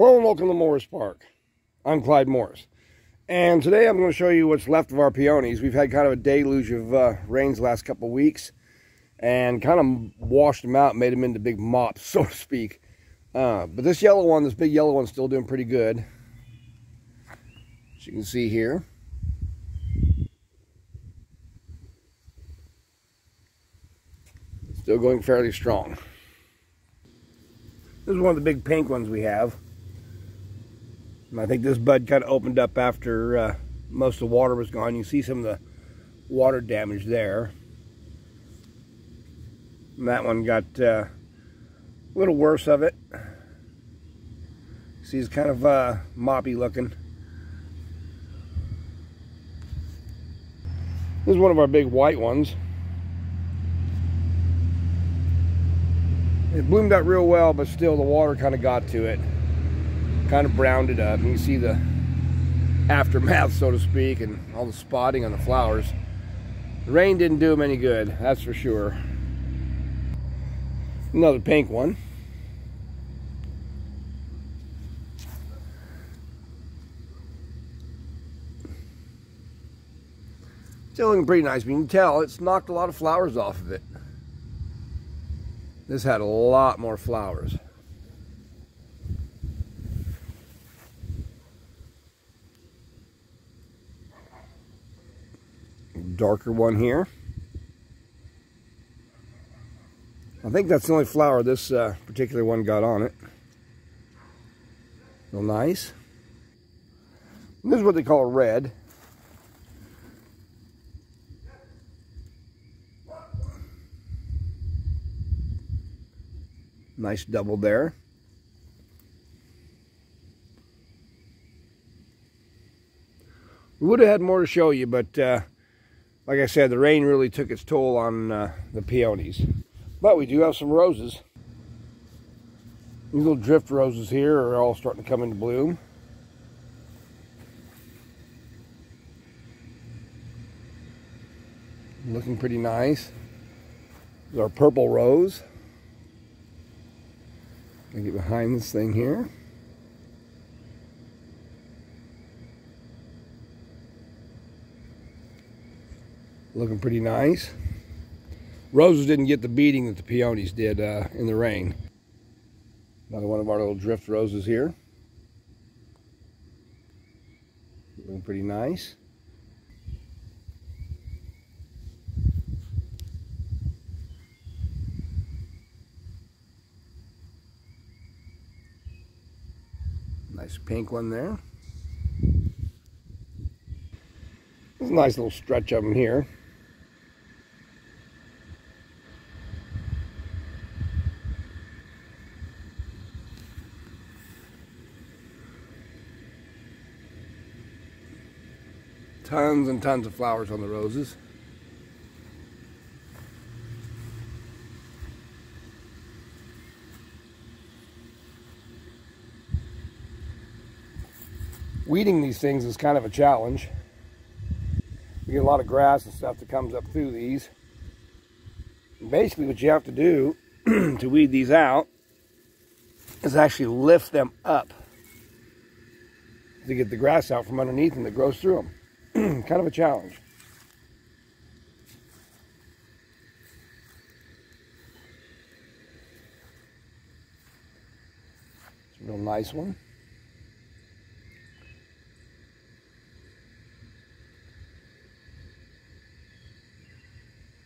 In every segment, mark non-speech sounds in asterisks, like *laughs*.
Hello and welcome to Morris Park. I'm Clyde Morris. And today I'm going to show you what's left of our peonies. We've had kind of a deluge of uh, rains the last couple weeks and kind of washed them out, made them into big mops, *laughs* so to speak. Uh, but this yellow one, this big yellow one's still doing pretty good. As you can see here. Still going fairly strong. This is one of the big pink ones we have. I think this bud kind of opened up after uh, most of the water was gone. You see some of the water damage there. And that one got uh, a little worse of it. See, it's kind of uh, moppy looking. This is one of our big white ones. It bloomed out real well, but still the water kind of got to it. Kind of browned it up. And you see the aftermath, so to speak, and all the spotting on the flowers. The rain didn't do them any good, that's for sure. Another pink one. Still looking pretty nice, but you can tell it's knocked a lot of flowers off of it. This had a lot more flowers. Darker one here. I think that's the only flower this uh, particular one got on it. Real nice. And this is what they call red. Nice double there. We would have had more to show you, but uh, like I said, the rain really took its toll on uh, the peonies. But we do have some roses. These little drift roses here are all starting to come into bloom. Looking pretty nice. There's our purple rose. I get behind this thing here. Looking pretty nice. Roses didn't get the beating that the peonies did uh, in the rain. Another one of our little drift roses here. Looking pretty nice. Nice pink one there. There's a nice little stretch of them here. Tons and tons of flowers on the roses. weeding these things is kind of a challenge. We get a lot of grass and stuff that comes up through these. basically what you have to do *clears throat* to weed these out is actually lift them up to get the grass out from underneath them that grows through them. *clears throat* kind of a challenge. It's a real nice one.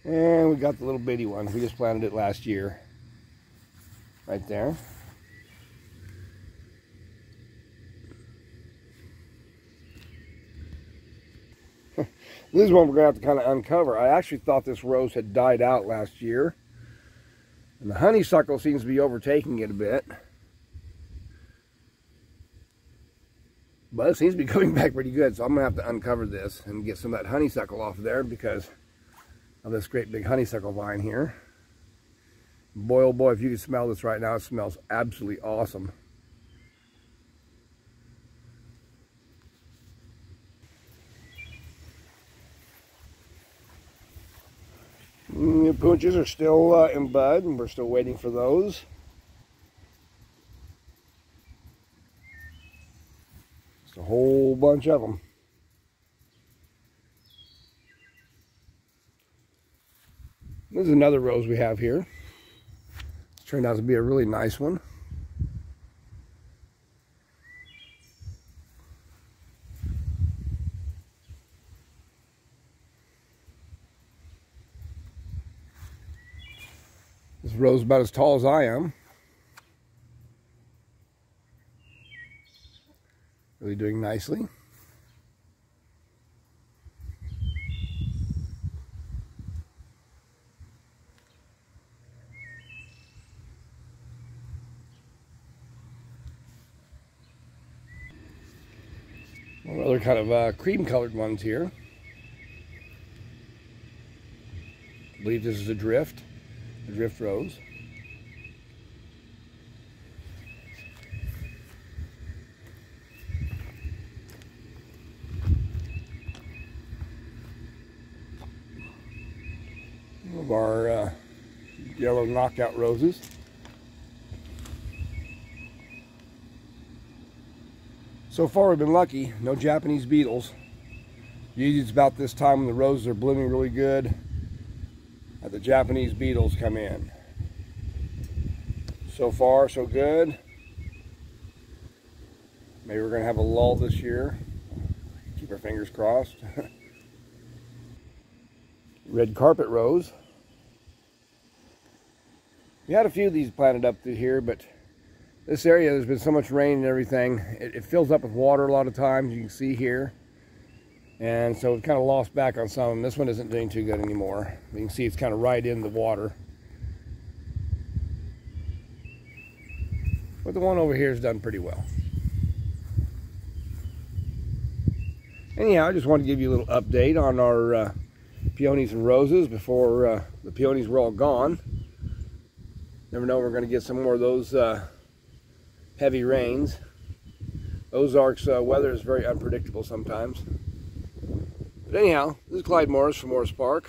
And we got the little bitty one. We just planted it last year. Right there. This is one we're going to have to kind of uncover. I actually thought this rose had died out last year. And the honeysuckle seems to be overtaking it a bit. But it seems to be *laughs* coming back pretty good. So I'm going to have to uncover this and get some of that honeysuckle off of there because of this great big honeysuckle vine here. Boy, oh boy, if you can smell this right now, it smells absolutely awesome. The pooches are still uh, in bud, and we're still waiting for those. Just a whole bunch of them. This is another rose we have here. It's turned out to be a really nice one. Rose about as tall as I am. Really doing nicely. other kind of uh, cream colored ones here. I believe this is a drift, drift rose. of our uh, yellow knockout roses. So far we've been lucky, no Japanese beetles. Usually it's about this time when the roses are blooming really good the Japanese beetles come in. So far so good. Maybe we're going to have a lull this year. Keep our fingers crossed. *laughs* Red carpet rose. We had a few of these planted up through here, but this area, there's been so much rain and everything, it, it, fills up with water a lot of times, you can see here. And so it kind of lost back on some. This one isn't doing too good anymore. You can see it's kind of right in the water. But the one over here has done pretty well. Anyhow, I just wanted to give you a little update on our uh, peonies and roses before uh, the peonies were all gone. Never know, we're going to get some more of those uh, heavy rains. Ozarks uh, weather is very unpredictable sometimes. But anyhow, this is Clyde Morris from Morris Park.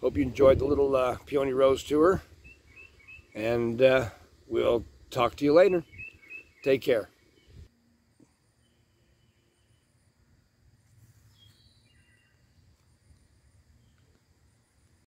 Hope you enjoyed the little uh, Peony Rose tour. And uh, we'll talk to you later. Take care.